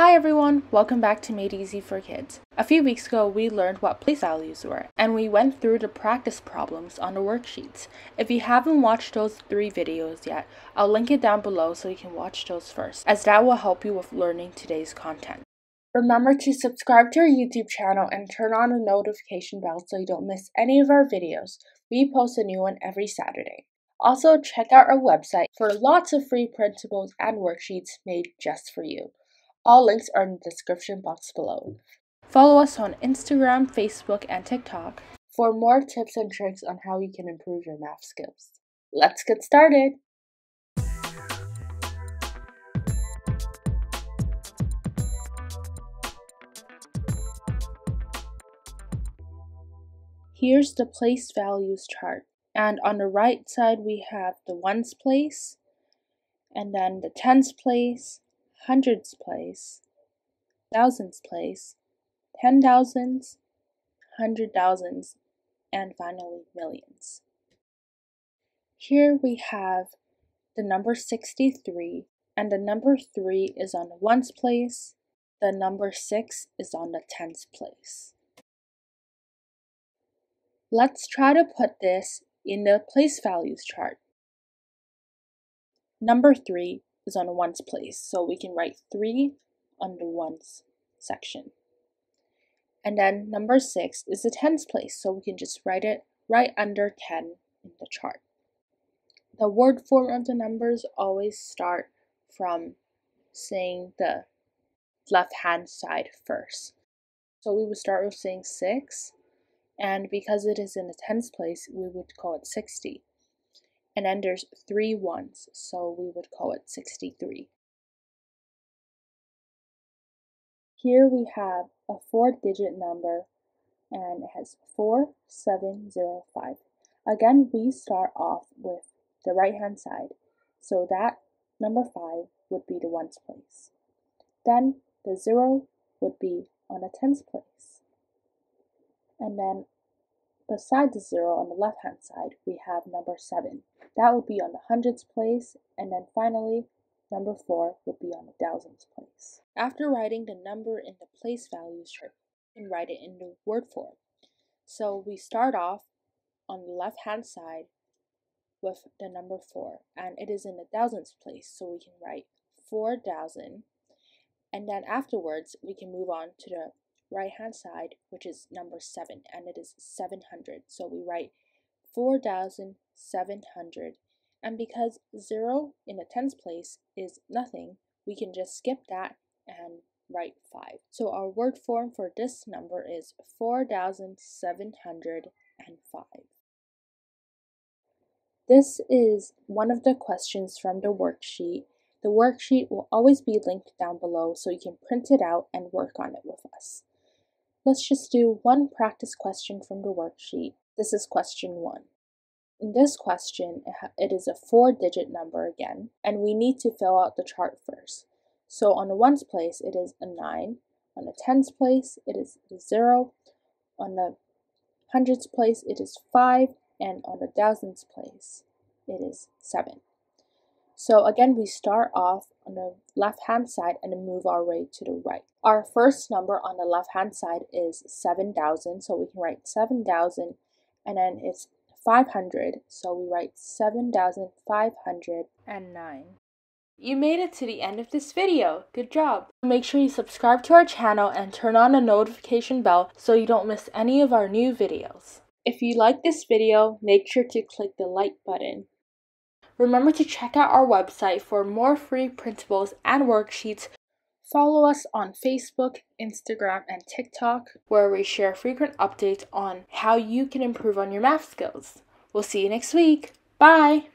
Hi everyone, welcome back to Made Easy for Kids. A few weeks ago we learned what place values were and we went through the practice problems on the worksheets. If you haven't watched those three videos yet, I'll link it down below so you can watch those first as that will help you with learning today's content. Remember to subscribe to our YouTube channel and turn on the notification bell so you don't miss any of our videos. We post a new one every Saturday. Also, check out our website for lots of free printables and worksheets made just for you. All links are in the description box below. Follow us on Instagram, Facebook, and TikTok for more tips and tricks on how you can improve your math skills. Let's get started! Here's the place values chart. And on the right side, we have the ones place, and then the tens place, hundreds place, thousands place, ten thousands, hundred thousands, and finally millions. Here we have the number 63, and the number 3 is on the ones place, the number 6 is on the tens place. Let's try to put this in the place values chart. Number 3 is on ones place. So we can write 3 on the ones section. And then number 6 is the tens place. So we can just write it right under 10 in the chart. The word form of the numbers always start from saying the left hand side first. So we would start with saying 6 and because it is in the tens place we would call it 60 and there's three ones, so we would call it 63. Here we have a four digit number and it has 4705. Again, we start off with the right hand side, so that number 5 would be the ones place. Then the 0 would be on the tens place. And then beside the 0 on the left hand side, we have number 7. That would be on the hundreds place, and then finally, number 4 would be on the thousands place. After writing the number in the place values chart, you can write it in the word form. So we start off on the left hand side with the number 4, and it is in the thousands place, so we can write 4,000. And then afterwards, we can move on to the right hand side, which is number 7, and it is 700. So we write 4,700. And because 0 in the tens place is nothing, we can just skip that and write 5. So our word form for this number is 4,705. This is one of the questions from the worksheet. The worksheet will always be linked down below so you can print it out and work on it with us. Let's just do one practice question from the worksheet. This is question one. In this question, it is a four digit number again, and we need to fill out the chart first. So on the ones place, it is a nine. On the tens place, it is a zero. On the hundreds place, it is five. And on the thousands place, it is seven. So again, we start off on the left hand side and move our way to the right. Our first number on the left hand side is 7,000, so we can write 7,000 and then it's 500, so we write 7,509. You made it to the end of this video. Good job. Make sure you subscribe to our channel and turn on the notification bell so you don't miss any of our new videos. If you like this video, make sure to click the like button. Remember to check out our website for more free printables and worksheets. Follow us on Facebook, Instagram, and TikTok, where we share frequent updates on how you can improve on your math skills. We'll see you next week. Bye!